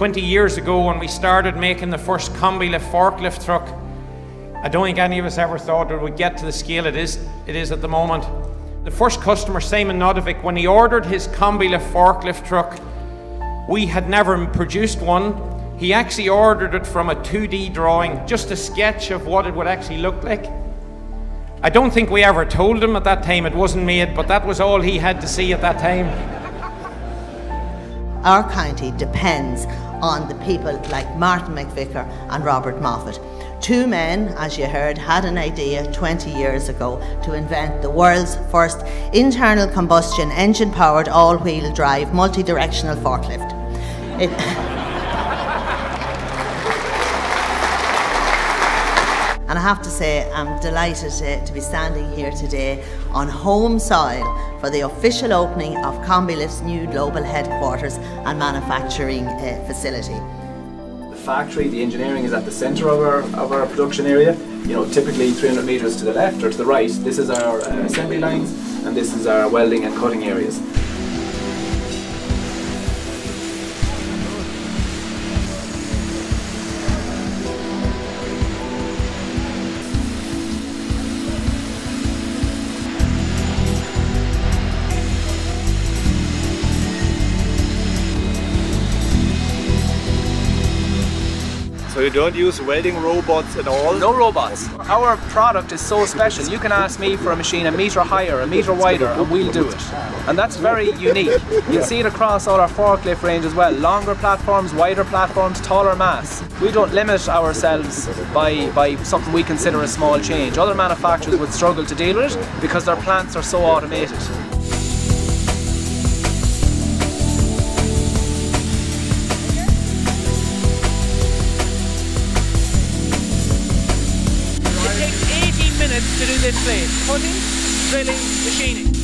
20 years ago when we started making the first Combilift forklift truck, I don't think any of us ever thought it would get to the scale it is, it is at the moment. The first customer, Simon Nodovic, when he ordered his Combilift forklift truck, we had never produced one. He actually ordered it from a 2D drawing, just a sketch of what it would actually look like. I don't think we ever told him at that time it wasn't made, but that was all he had to see at that time. Our county depends on the people like Martin McVicker and Robert Moffett. Two men, as you heard, had an idea 20 years ago to invent the world's first internal combustion engine powered all wheel drive multi directional forklift. It And I have to say, I'm delighted to, be standing here today on home soil for the official opening of Combilift's new global headquarters and manufacturing uh, facility. The factory, the engineering is at the centre of our, of our production area. You know, typically 300 metres to the left or to the right, this is our uh, assembly lines and this is our welding and cutting areas. So you don't use welding robots at all? No robots. Our product is so special. You can ask me for a machine a metre higher, a metre wider, and we'll do it. And that's very unique. You'll see it across all our forklift range as well. Longer platforms, wider platforms, taller mass. We don't limit ourselves by, by something we consider a small change. Other manufacturers would struggle to deal with it because their plants are so automated. To do this place. Cutting, drilling, machining.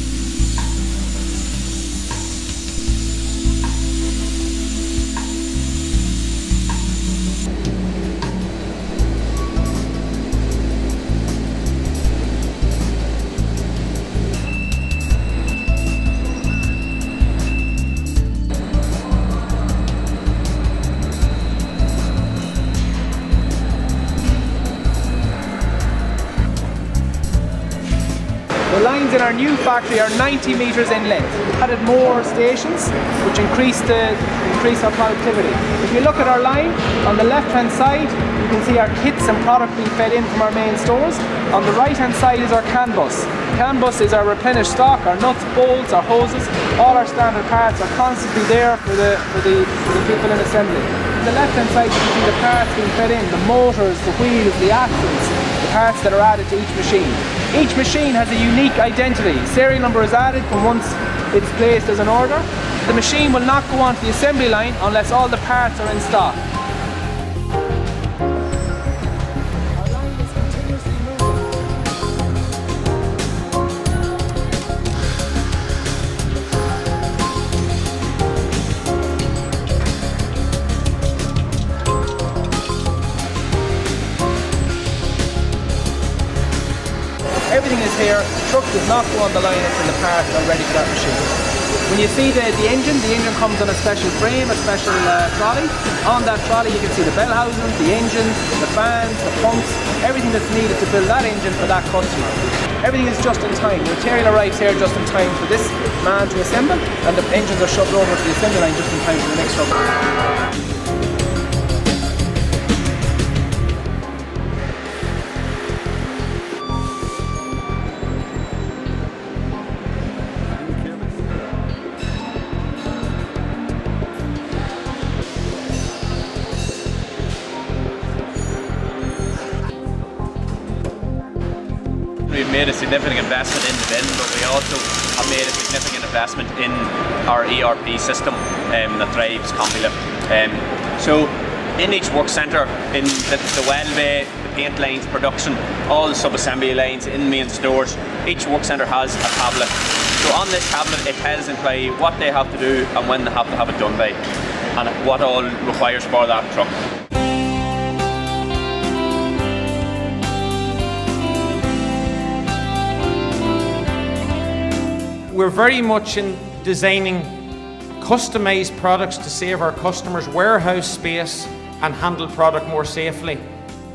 The lines in our new factory are 90 metres in length. Added more stations, which increase, the, increase our productivity. If you look at our line, on the left hand side, you can see our kits and product being fed in from our main stores. On the right hand side is our Kanban. CAN bus is our replenished stock, our nuts, bolts, our hoses, all our standard parts are constantly there for the, for the, for the people in assembly. On the left hand side you can see the parts being fed in, the motors, the wheels, the axles, the parts that are added to each machine. Each machine has a unique identity. Serial number is added from once it's placed as an order. The machine will not go onto the assembly line unless all the parts are in stock. Everything is here. The truck does not go on the line until the parts are ready for that machine. When you see the, the engine, the engine comes on a special frame, a special uh, trolley. On that trolley you can see the bell housings, the engine, the fans, the pumps, everything that's needed to build that engine for that customer. Everything is just in time. The material arrives here just in time for this man to assemble and the engines are shoved over to the assembly line just in time for the next truck. Made a significant investment in the bin, but we also have made a significant investment in our ERP system um, that drives. Um, so in each work centre, in the, the well bay, the paint lines, production, all the sub-assembly lines in main stores, each work centre has a tablet. So on this tablet it tells employee what they have to do and when they have to have it done by and what all requires for that truck. We're very much in designing customised products to save our customers warehouse space and handle product more safely.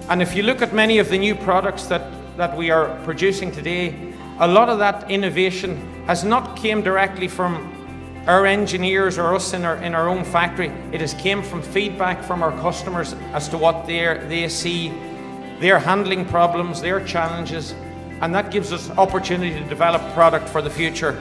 And if you look at many of the new products that, that we are producing today, a lot of that innovation has not came directly from our engineers or us in our, in our own factory. It has came from feedback from our customers as to what they see, their handling problems, their challenges, and that gives us opportunity to develop product for the future.